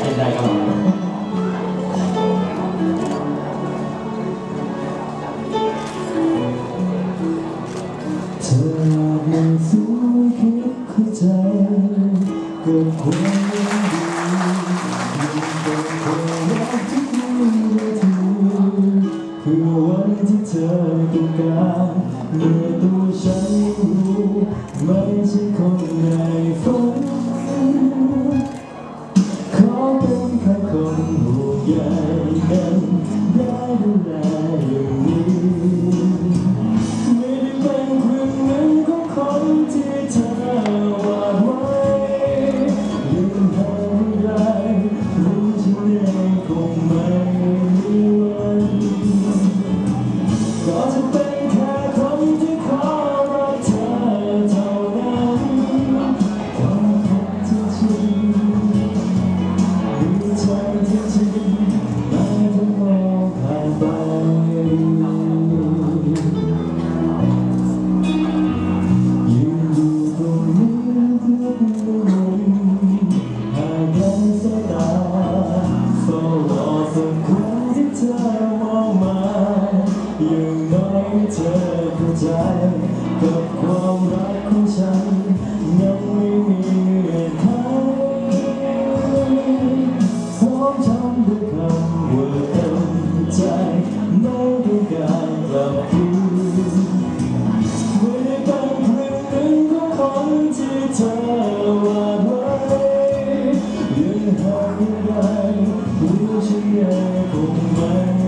เช่นได้ครับเธอมันสวยแค่เข้าใจกับความคือวันที่เธอต้องการเมื่อตัวฉันรู้ไม่ใช่คน I don't know. ธอมองมาอย่างน้อยเธอเข้าใจกับความรักของฉันยัง Ai 问